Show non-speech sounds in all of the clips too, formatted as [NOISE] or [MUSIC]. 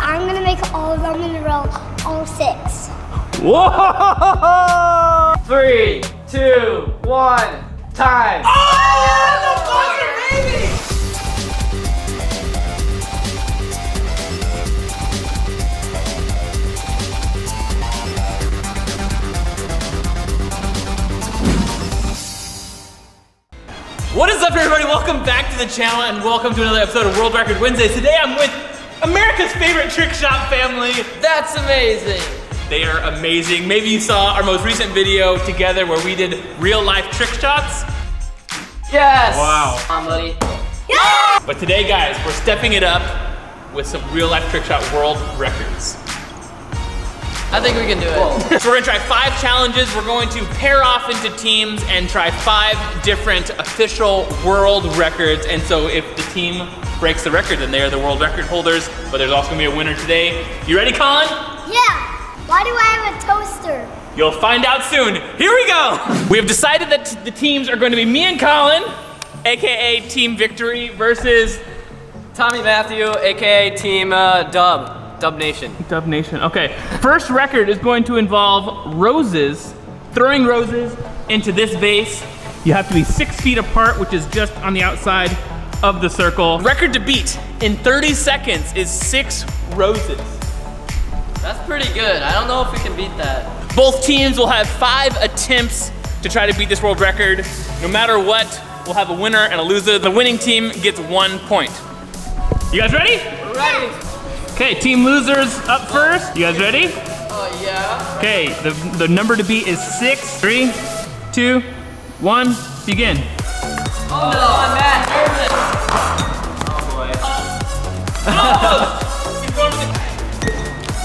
I'm gonna make all of them in a row, all six. Whoa! Three, two, one, time. What is up, everybody? Welcome back to the channel and welcome to another episode of World Record Wednesdays. Today I'm with America's favorite trick shot family. That's amazing. They are amazing. Maybe you saw our most recent video together where we did real life trick shots. Yes. Wow. Come on, buddy. Yes! But today, guys, we're stepping it up with some real life trick shot world records. I think we can do it. So we're gonna try five challenges. We're going to pair off into teams and try five different official world records. And so if the team breaks the record, then they are the world record holders. But there's also gonna be a winner today. You ready, Colin? Yeah. Why do I have a toaster? You'll find out soon. Here we go. We have decided that the teams are going to be me and Colin, AKA Team Victory versus Tommy Matthew, aka Team uh, Dub. Dub Nation. Dub Nation. Okay, first record is going to involve roses, throwing roses into this vase. You have to be six feet apart, which is just on the outside of the circle. Record to beat in 30 seconds is six roses. That's pretty good. I don't know if we can beat that. Both teams will have five attempts to try to beat this world record. No matter what, we'll have a winner and a loser. The winning team gets one point. You guys ready? Ready? Okay, team losers up first. You guys ready? Oh yeah. Okay, the, the number to beat is six. Three, two, one, begin. Oh no, I'm Matt. Nervous.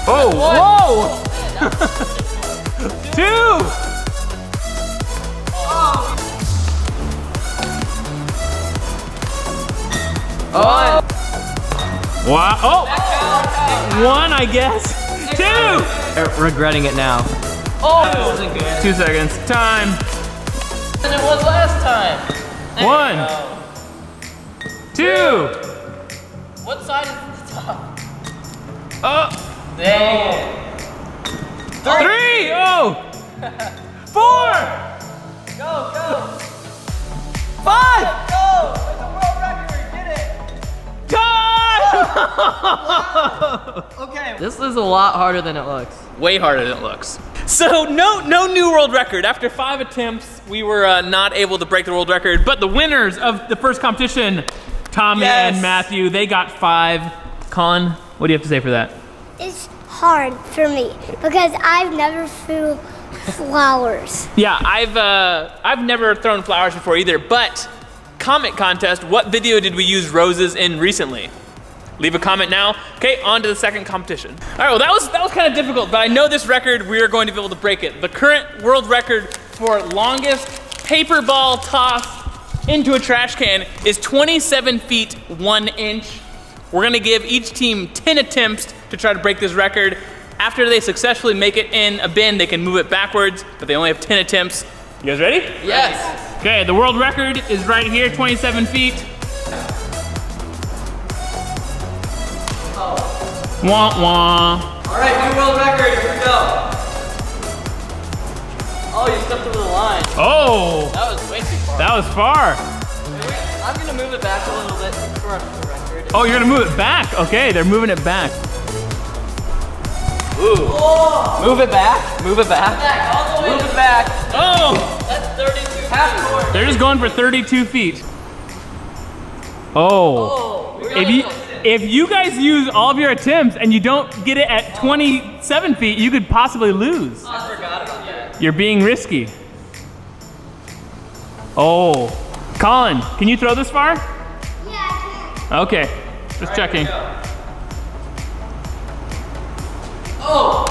Oh, whoa! [LAUGHS] Two! Oh. Wow, oh! One, I guess. Two! Regretting it now. Oh, that wasn't good. Two seconds, time. Than it was last time. There One. we go. Two! What side is the top? Oh! Dang it. Three! Oh! [LAUGHS] Four! Go, go. Five! Go. It's a world record. Get it. Time! [LAUGHS] Okay. This is a lot harder than it looks. Way harder than it looks. So no, no new world record. After five attempts, we were uh, not able to break the world record. But the winners of the first competition, Tommy Yes. and Matthew, they got five. Colin, what do you have to say for that? It's hard for me because I've never threw flowers. Yeah, I've uh, I've never thrown flowers before either. But comment contest. What video did we use roses in recently? Leave a comment now. Okay, on to the second competition. All right, well that was that was kind of difficult, but I know this record we are going to be able to break it. The current world record for longest paper ball toss into a trash can is 27 feet one inch. We're gonna give each team 10 attempts to try to break this record. After they successfully make it in a bin, they can move it backwards, but they only have 10 attempts. You guys ready? Yes. Okay, the world record is right here, 27 feet. Wah wah. All right, new world record. Here we go. Oh, you stepped over the line. Oh, That was way too. That was far. I'm gonna move it back a little bit for the record. Oh, you're gonna move it back. Okay, they're moving it back. Ooh, oh. Move it back. Move it back. back all the way move it back. Oh, That's 32 half court. they're just going for 32 feet. Oh, Oh, if you if you guys use all of your attempts and you don't get it at 27 feet, you could possibly lose. I forgot about that. You're being risky. Oh, Colin, can you throw this far? Yeah, I can. Okay, just checking. Oh,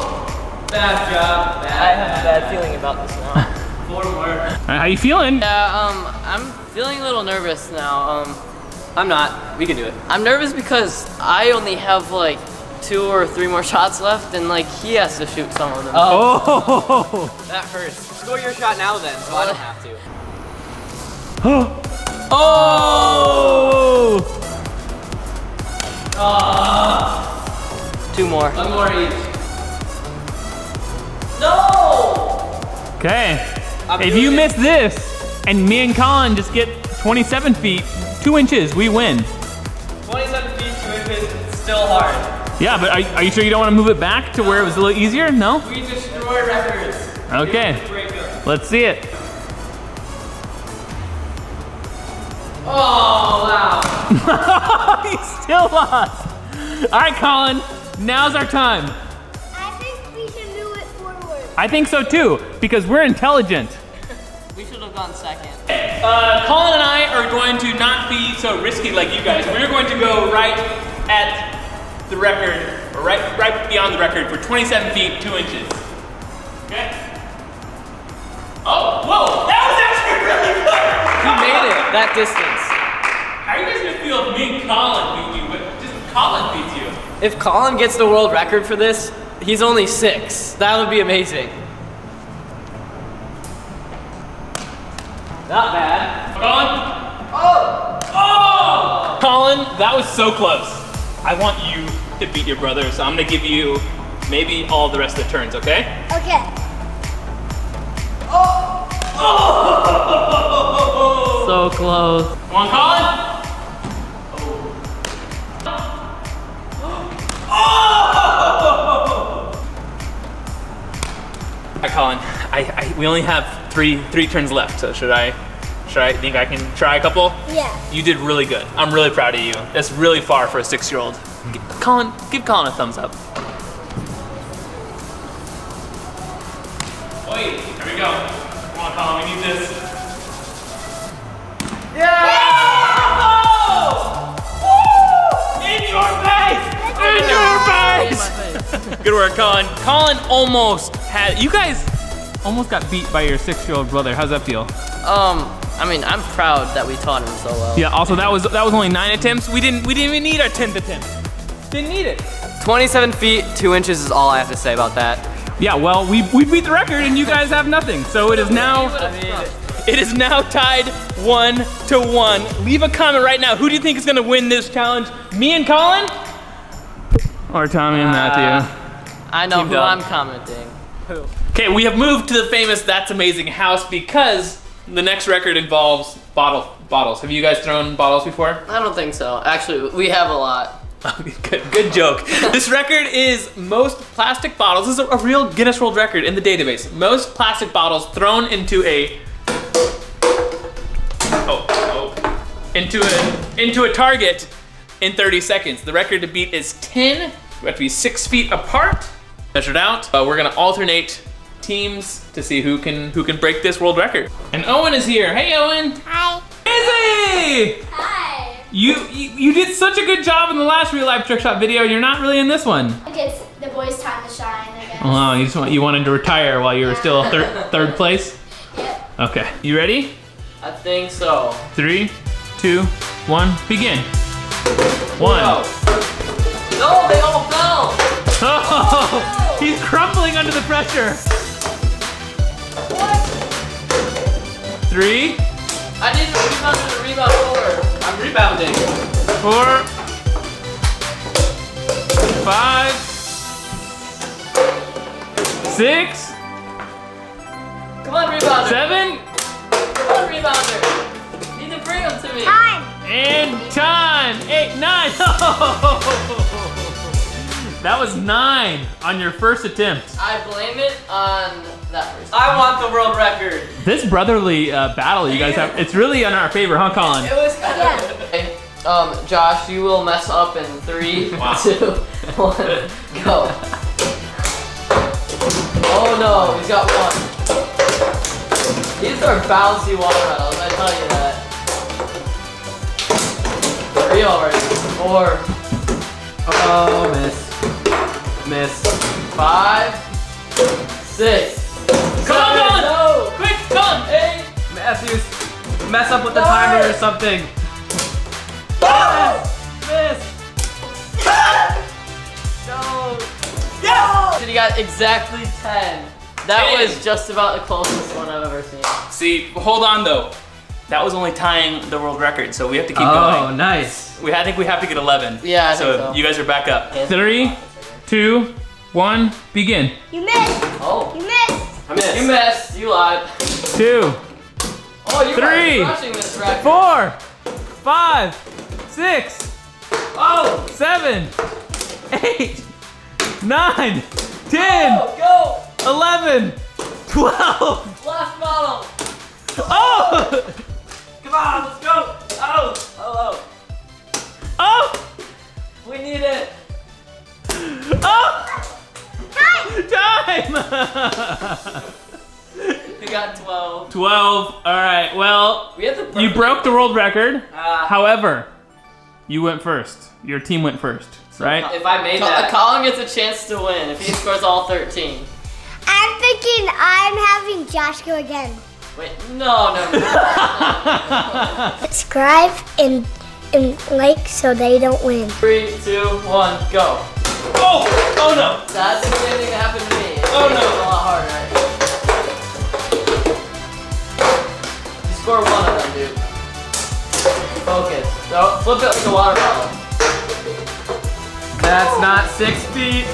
bad job. Bad, I have a bad feeling about this now. [LAUGHS] Four more. All right, how you feeling? Yeah, um, I'm feeling a little nervous now. Um, I'm not. We can do it. I'm nervous because I only have like two or three more shots left, and like he has to shoot some of them. Oh, that hurts. Score your shot now, then, so I don't have to. Oh! Two more. One more each. No! Okay. If you it. miss this, and me and Colin just get 27 feet, two inches, we win. 27 feet, two inches, it's still hard. Yeah, but are, are you sure you don't want to move it back to where it was a little easier? No? We destroy records. Okay. Let's see it. Oh, wow. [LAUGHS] he still lost. All right, Colin, now's our time. I think we should do it forward. I think so too, because we're intelligent. We should have gone second. Uh, Colin and I are going to not be so risky like you guys. We're going to go right at the record, or right, right beyond the record for 27 feet, 2 inches. Okay? Oh, whoa, that was actually really good! You made it that distance. How are you guys gonna if Colin beat you, just Colin beats you? If Colin gets the world record for this, he's only six. That would be amazing. Not bad. Colin? Oh! Oh! Colin, that was so close. I want you to beat your brother, so I'm gonna give you maybe all the rest of the turns, okay? Okay. Oh! Oh! [LAUGHS] So close. Come on, Colin! Hi, Colin. I, I, we only have three three turns left, so should I should I think I can try a couple? Yeah. You did really good. I'm really proud of you. That's really far for a six-year-old. G- Colin, give Colin a thumbs up. Wait, here we go. Come on, Colin, we need this. Yeah. In your face! In your face! Good work, Colin. Colin almost had. You guys almost got beat by your six-year-old brother. How's that feel? Um, I mean, I'm proud that we taught him so well. Yeah. Also, that was that was only nine attempts. We didn't we didn't even need our tenth attempt. Didn't need it. 27 feet, two inches is all I have to say about that. Yeah. Well, we we beat the record, and you guys have nothing. So it is now. It is now tied one to one. Leave a comment right now. Who do you think is gonna win this challenge? Me and Colin? Or Tommy and Matthew? I know Team who dub. I'm commenting. Who? Okay, we have moved to the famous That's Amazing house because the next record involves bottle bottles. Have you guys thrown bottles before? I don't think so. Actually, we have a lot. [LAUGHS] good, good joke. this record is most plastic bottles. This is a real Guinness World Record in the database. Most plastic bottles thrown into a oh oh into a into a target in 30 seconds. The record to beat is 10. We have to be six feet apart. Measured out. Uh, we're gonna alternate teams to see who can who can break this world record. And Owen is here. Hey Owen. Hi. Izzy! Hi. You, you you did such a good job in the last real life trick shot video. You're not really in this one. Okay, it's the boys' time to shine, I guess. Oh, you just want, you wanted to retire while you were still [LAUGHS] third third place. Yep. Okay, you ready? I think so. Three, two, one, begin. One. No, he's crumbling under the pressure. Three, I need to rebound to the rebound forward. I'm rebounding. four, five, six, Come on, rebounder. seven, Come on, rebounder. Need to bring them to me. Time. and time. Eight, nine. [LAUGHS] Oh. That was nine on your first attempt. I blame it on that person. I want the world record. This brotherly uh, battle you guys have, it's really in our favor, huh, Colin? It was kind of. Okay. Um, Josh, you will mess up in three, [LAUGHS] Wow. two, one, go. Oh no, he's got one. These are bouncy water medals, I tell you that. Three already. Four. Oh, miss. Miss. Five. Six. Come on, seven, Colin! No. Quick, Colin! Eight. Matthews, mess up with the No! timer or something. Oh. Miss. No. And you got exactly 10. That 10. was just about the closest one I've ever seen. See, hold on though. That was only tying the world record, so we have to keep Oh, going. Oh, nice. We, I think we have to get 11. Yeah, I so, think so. you guys are back up. Three, two, one, begin. You missed. Oh, You missed. I missed. you missed. You lied. Two, Oh, you Three. are crushing this record. four, five, six, Oh, seven, eight, nine, ten, go, go. eleven, twelve. Last model. Oh! Come on, let's go. Oh, oh, Oh! oh. We need it. Oh! Time! We got 12. 12. All right. Well, We had the you broke the world record. Ah. However, you went first. Your team went first, right? If I made that, Colin gets a chance to win if he scores all 13. I'm thinking I'm having Josh go again. Wait, no, no, no. Subscribe and and like so they don't win. Three, two, one, go. Oh! Oh no! That's the same thing that happened to me. It's Oh, no. it a lot harder. You score one of them, dude. Focus. Don't flip it like a water bottle. that's not six feet.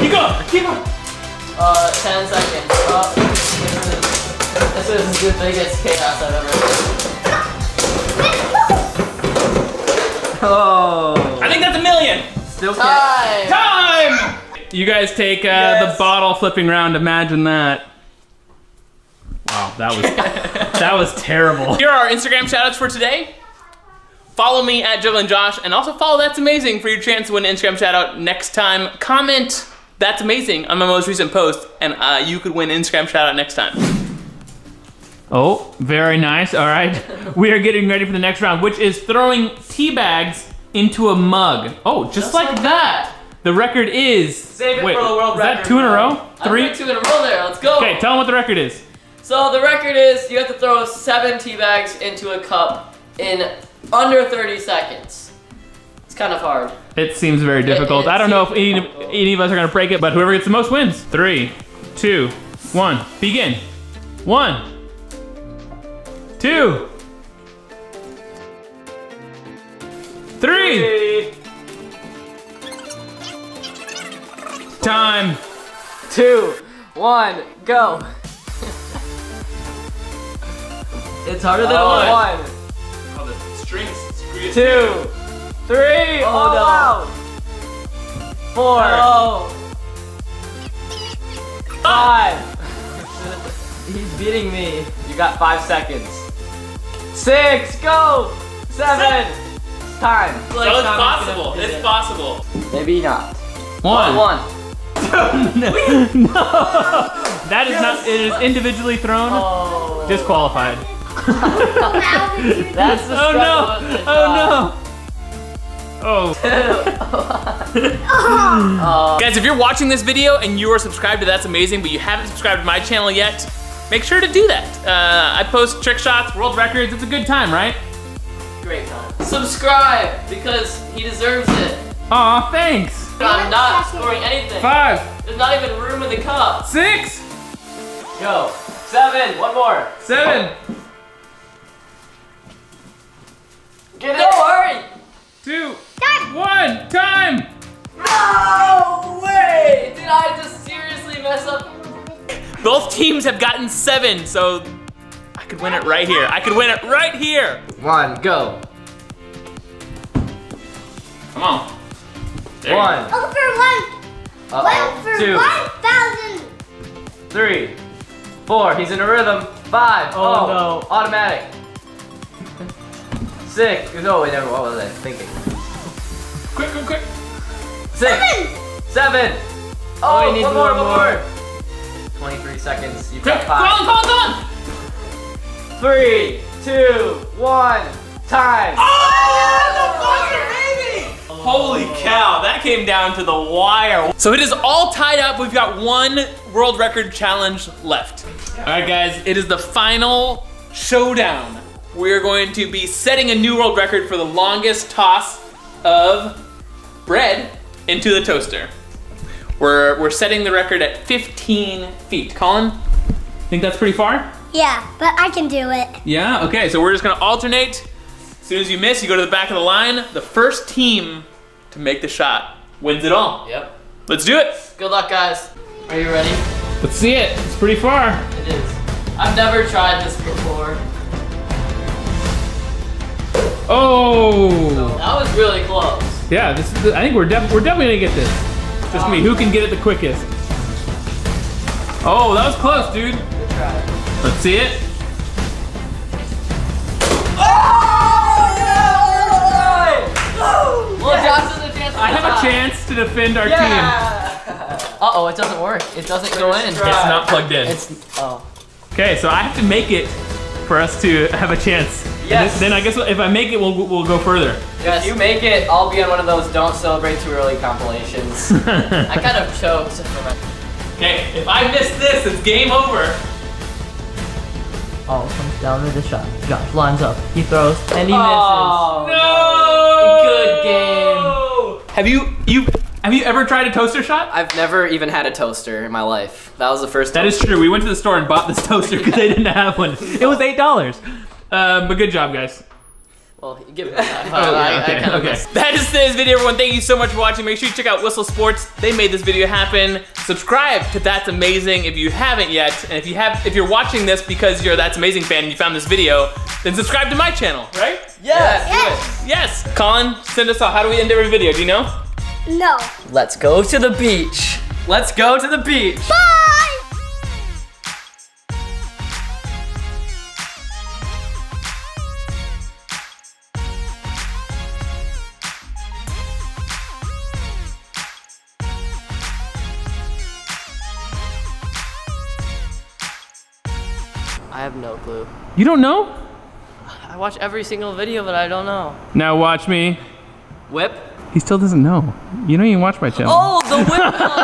Keep going! Keep going! Uh, 10 seconds. Uh, this is the biggest chaos I've ever seen. Oh. I think that's a million! Still can't. Time! Time! You guys take uh, Yes. the bottle flipping round. Imagine that. Wow, that was [LAUGHS] that was terrible. Here are our Instagram shoutouts for today. Follow me at Juggling Josh, and also follow That's Amazing for your chance to win an Instagram shoutout next time. Comment That's Amazing on my most recent post, and uh, you could win an Instagram shoutout next time. Oh, very nice. All right, [LAUGHS] we are getting ready for the next round, which is throwing tea bags into a mug. Oh, just, Just like, like that. The record is. Save it wait, for the world is that two in a row? I Three. two in a row there. Let's go. Okay, tell them what the record is. So the record is you have to throw seven tea bags into a cup in under 30 seconds. It's kind of hard. It seems very difficult. it I don't know if any, any of us are gonna break it, but whoever gets the most wins. Three, two, one, begin. One, two, three. Time. Two, one, go. it's harder than Oh. one. Oh, the strings. Two, three. Oh, no. Four. Five. [LAUGHS] He's beating me. You got five seconds. Six. Go. Seven. Time. So it's possible. It's possible. Maybe not. One. One. [LAUGHS] [LAUGHS] no That is not. It is individually thrown. Oh. Disqualified. That's [LAUGHS] the Oh no! Oh no! Oh. Guys, if you're watching this video and you are subscribed to That's Amazing, but you haven't subscribed to my channel yet, make sure to do that. Uh, I post trick shots, world records. It's a good time, right? Great time. Subscribe because he deserves it. Aw, thanks. I'm not scoring anything. Five, There's not even room in the cup. six, Go. Seven. One more. seven, Get it. No, hurry. two, Time. one. Time. No way. Did I just seriously mess up? Both teams have gotten seven, so I could win it right here. I could win it right here. One, go. Come on. There One. Oh, for one, one Uh-oh. for Two, one thousand. three, four. He's in a rhythm. Five. Oh, oh no. Automatic. Six. No, wait, never. What was I thinking? Quick, quick, quick. Six. Seven. Oh, Oh, he needs one more, one one more. 23 seconds. You've Quick, got come five. on, come on, come on. Three, two, one. Time. Holy cow, that came down to the wire. So it is all tied up. We've got one world record challenge left. All right, guys, it is the final showdown. We're going to be setting a new world record for the longest toss of bread into the toaster. We're, we're setting the record at 15 feet. Colin, think that's pretty far? Yeah, but I can do it. Yeah, okay, so we're just gonna alternate. As soon as you miss, you go to the back of the line. The first team to make the shot wins it all. Yep. Let's do it. Good luck, guys. Are you ready? Let's see it. It's pretty far. It is. I've never tried this before. Oh. That was really close. Yeah, this is. The, I think we're def- we're definitely gonna get this. It's just me. Who can get it the quickest? Oh, that was close, dude. Good try. Let's see it. Well, Johnson's a chance. I have a chance to defend our team. Uh oh, it doesn't work. It doesn't go in. It's not plugged in. It's oh. Okay, so I have to make it for us to have a chance. Yes. Then, then I guess if I make it, we'll we'll go further. Yes. If you make it, I'll be on one of those don't celebrate too early compilations. [LAUGHS] I kind of choked. Okay, if I miss this, it's game over. Oh, comes down to the shot. Josh lines up. He throws and he misses. Oh, No! Good game. Have you you have you ever tried a toaster shot? I've never even had a toaster in my life. That was the first That is true. We went to the store and bought this [LAUGHS] toaster because they didn't have one. It was eight dollars. Um, but good job, guys. Well, give it [LAUGHS] a shot. Oh, I- I okay, kinda okay. That is today's video, everyone. Thank you so much for watching. Make sure you check out Whistle Sports. They made this video happen. Subscribe to That's Amazing if you haven't yet. And if you have, if you're watching this because you're a That's Amazing fan and you found this video, then subscribe to my channel, right? Yes. Yes. Yes. Colin, send us off. How do we end every video? Do you know? No. Let's go to the beach. Let's go to the beach. Bye. You don't know? I watch every single video, but I don't know. Now watch me. Whip. He still doesn't know. You don't even watch my channel. Oh, the whip. [LAUGHS]